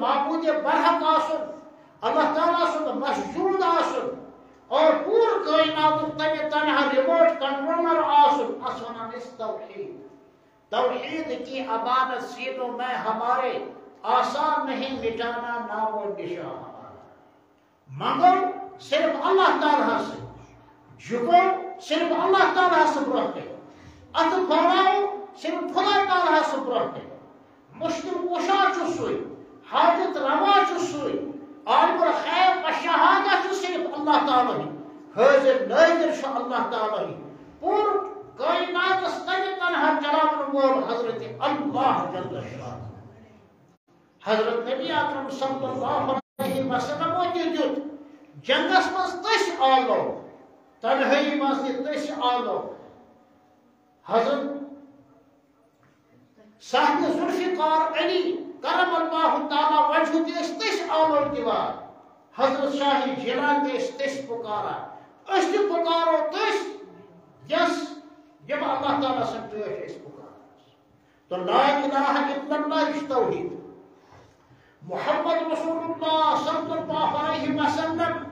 معبود برحق آسن، اللہ تعالیٰ سن مسجود آسن، اور پور کائنات تمہیں تنہا ریموٹ کنٹرولر آسن اسونا اس توحید توحید کی عبادت سینوں میں ہمارے آسان نہیں مٹانا نام و نشان منگو صرف اللہ تعالیٰ سے، جھکو، صرف اللہ تعالیٰ سے برہتے ات پھیلاؤ، صرف خدا تعالیٰ سے برہتے مشکل کوشا چھ سوئی حاجت روا چھ سوئی عالم الخیب و شہادہ چھ صرف اللہ تعالیٰ ہی حاضر ناظر شاہ اللہ تعالیٰ. ہی پور کائنات استنی تنہا جلال وول حضرت اللہ جل شاہ. حضرت نبی اکرم صلی اللہ علیہ وسلم وہ دیت جنگس مز تش آلو. تنہائی مز تش آلو. حضرت صاحب ذوالفقار علی کرم اللہ تعالی وجہ تس تش آلو دیوار حضرت شاہ جیلان تس تش پکارا. اس تہ پکارو تس یس جب اللہ تعالیٰ سے تش اس پکارا تو لا الہ الا اللہ اس توحید محمد رسول اللہ صلی اللہ علیہ وسلم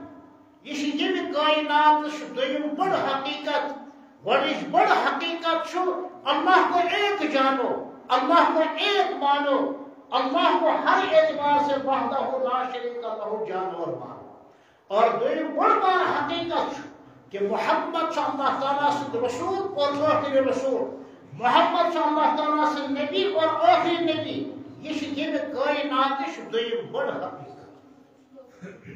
یہ یم کائنات دیم بڑ حقیقت گۄڈنِچ بڑ حقیقت چھُ اللہ کو ایک جانو اللہ کو ایک مانو اللہ کو ہر اعتبار سے وحدہ لا شریک اللہ جانو اور مانو اور دویم بڑ بار حقیقت چھُ کہ محمد چھُ اللہ تعالیٰ سُنٛد رسول اور ٲخری رسول۔ محمد چھُ اللہ تعالیٰ سُنٛد نبی اور ٲخری نبی۔ یہ یم کائنات دویم بڑ حقیقت۔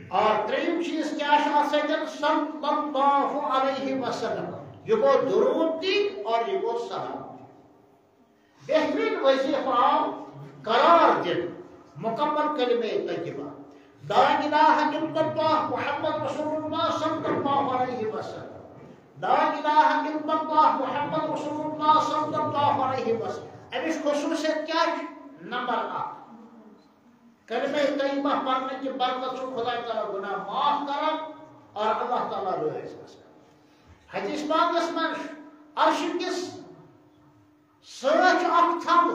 اور تریم چیز کیا شاہ سیدن صلی اللہ علیہ وسلم۔ یہ گو درود دی اور یہ گو سلام۔ بہترین وظیفہ قرار دن مکمل کلمہ طیبہ۔ لا الہ الا اللہ محمد رسول اللہ صلی اللہ علیہ وسلم. لا الہ الا اللہ محمد رسول اللہ صلی اللہ علیہ وسلم. امش خصوصیت کیا نمبر آٹھ. کلمہ طیبہ پڑھنے کی برکت سے خدا تعالیٰ گناہ معاف کرن اور اللہ تعالیٰ روحیس کسن حدیث پاک اس من عرش کس؟ سرچ اک تھم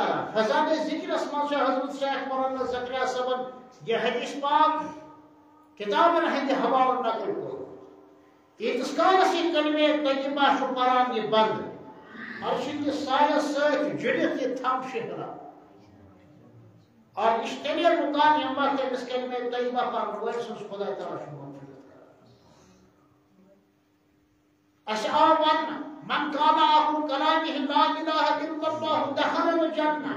حرکت کرا ذکر اس من حضرت شیخ مولانا زکریا صاحب، یہ حدیث پاک کتابن ہندی حوالہ نقل کو ایتس کالس یہ کلمہ طیبہ شو یہ بند۔ عرش کی سایہ سۭتۍ جڑت یہ تھم شہرا اور اشتری مکان یما کے اس کلمہ طیبہ پر روز سن خدا تعالی شما اشعار ون من قال اخر كلامه لا اله الا الله دخل الجنه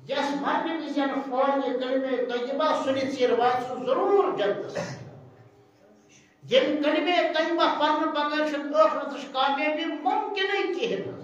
یس مرنے میں جن فون یہ کلمہ طیبہ سنی چیر وات سو ضرور جنت یم کلمہ طیبہ پرن بغیر شن ٲخرتٕچ کامیابی ممکن ہے کہین